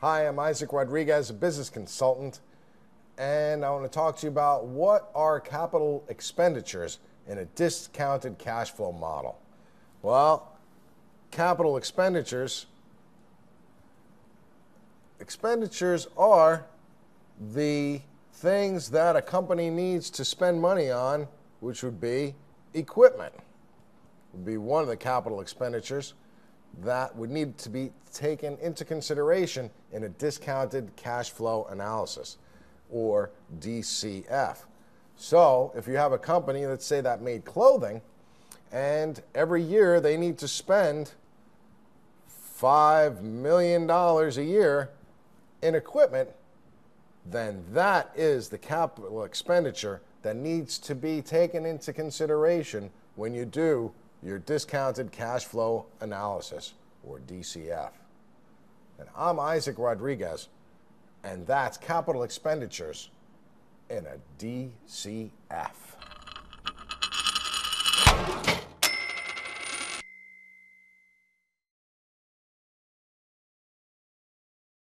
Hi, I'm Isaac Rodriguez, a business consultant, and I want to talk to you about what are capital expenditures in a discounted cash flow model. Well, capital expenditures expenditures are the things that a company needs to spend money on, which would be equipment. Would be one of the capital expenditures that would need to be taken into consideration in a discounted cash flow analysis or DCF. So, if you have a company, let's say that made clothing, and every year they need to spend $5 million a year in equipment, then that is the capital expenditure that needs to be taken into consideration when you do your discounted cash flow analysis, or DCF. And I'm Isaac Rodriguez, and that's capital expenditures in a DCF.